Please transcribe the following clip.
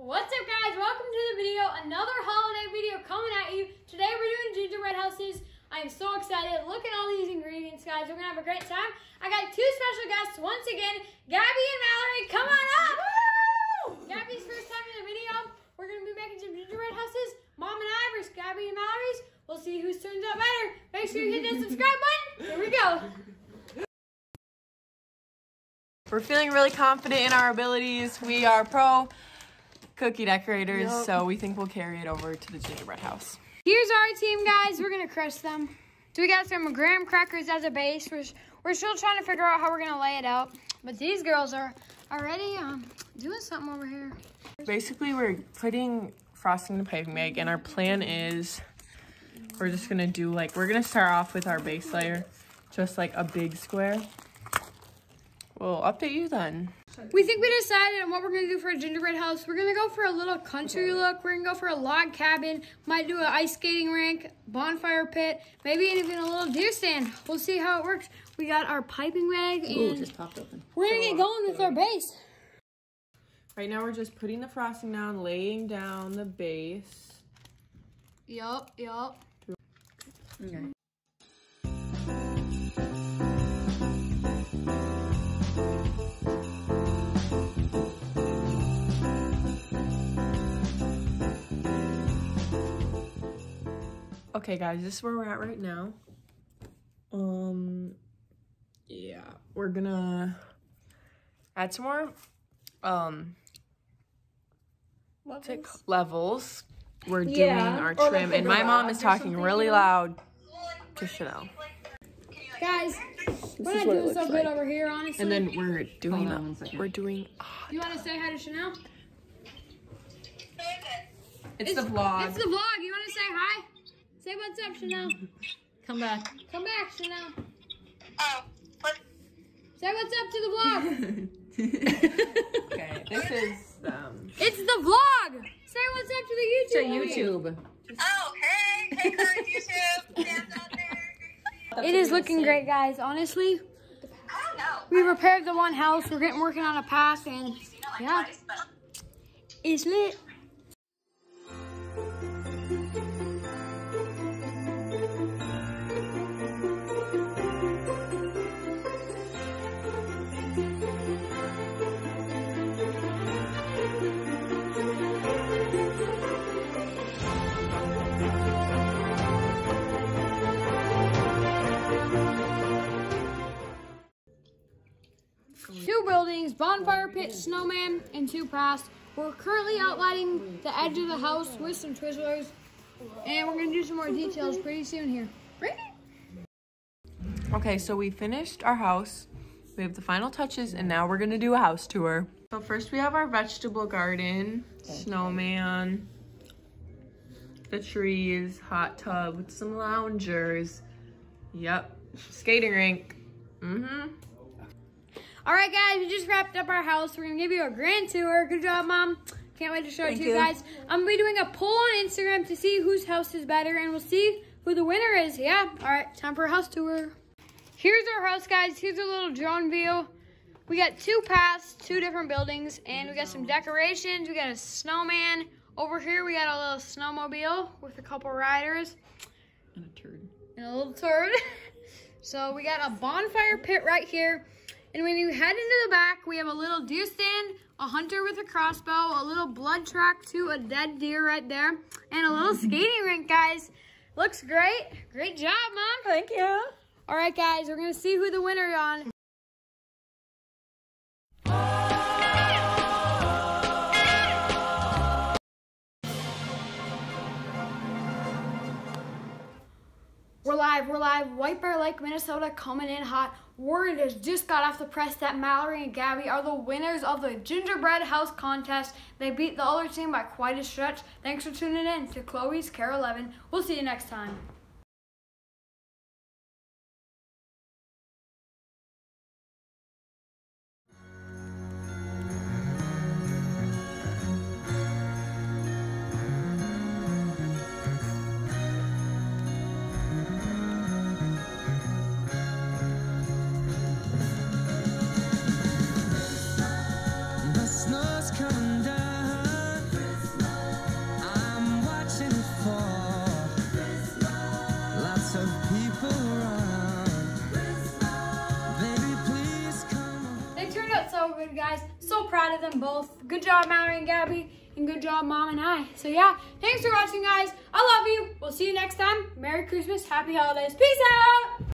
What's up guys, welcome to the video, another holiday video coming at you. Today we're doing gingerbread houses. I am so excited. Look at all these ingredients guys, we're gonna have a great time. I got two special guests once again, Gabby and Mallory, come on up! Woo! Gabby's first time in the video. We're gonna be making some gingerbread houses. Mom and I versus Gabby and Mallory's. We'll see who turns out better. Make sure you hit that subscribe button. Here we go. We're feeling really confident in our abilities. We are pro cookie decorators, so we think we'll carry it over to the gingerbread house. Here's our team, guys. We're gonna crush them. So we got some graham crackers as a base. We're, we're still trying to figure out how we're gonna lay it out. But these girls are already um, doing something over here. Basically, we're putting frosting in the piping bag, and our plan is we're just gonna do like, we're gonna start off with our base layer, just like a big square. We'll update you then. We think we decided on what we're gonna do for a gingerbread house. We're gonna go for a little country look. We're gonna go for a log cabin. Might do an ice skating rink, bonfire pit, maybe even a little deer stand. We'll see how it works. We got our piping bag and Ooh, just popped open. we're gonna get going with our base. Right now, we're just putting the frosting down, laying down the base. Yup, yup. Okay. Okay, guys, this is where we're at right now. Um, yeah, we're gonna add some more, um, tick levels. We're doing our or trim, like and my mom is talking really you loud to Chanel. Guys, we're not what it doing so good like. over here, honestly. And then we're doing, Hold on one second. we're doing, Oh, you wanna say hi to Chanel? it's, the vlog. It's the vlog. You wanna say hi? Say what's up, Chanel. Come back. Come back, Chanel. Oh, what? Say what's up to the vlog. okay, this is, um, it's the vlog. Say what's up to the YouTube. To YouTube. Oh, hey, hey, current YouTube fans out there. It is looking great, guys. Honestly, I don't know. we repaired the one house. We're getting working on a path, and Seen it like Yeah. twice, but it's lit. Two bonfire pit, snowman, and two paths. We're currently outlining the edge of the house with some Twizzlers, and we're gonna do some more details pretty soon here. Ready? Okay, so we finished our house. We have the final touches, and now we're gonna do a house tour. So first we have our vegetable garden, snowman, the trees, hot tub with some loungers. Yep, skating rink. Mm-hmm. All right, guys, we just wrapped up our house. We're gonna give you a grand tour. Good job, mom. Can't wait to show it to you guys. I'm gonna be doing a poll on Instagram to see whose house is better, and we'll see who the winner is. Yeah. All right, time for a house tour. Here's our house, guys. Here's a little drone view. We got two paths, two different buildings, and we got some decorations. We got a snowman. Over here, we got a little snowmobile with a couple riders And a turd. and a little turd. so we got a bonfire pit right here. And when you head into the back, we have a little deer stand, a hunter with a crossbow, a little blood track to a dead deer right there, and a little skating rink, guys. Looks great. Great job, Mom. Thank you. All right, guys, we're going to see who the winner is on. Live, we're live. White Bear Lake, Minnesota coming in hot. Word has just got off the press that Mallory and Gabby are the winners of the Gingerbread House contest. They beat the other team by quite a stretch. Thanks for tuning in to Chloe's KARE 11. We'll see you next time. So proud of them both. Good job, Mallory and Gabby, and good job, Mom and I. So yeah, thanks for watching, guys. I love you. We'll see you next time. Merry Christmas, Happy Holidays. Peace out.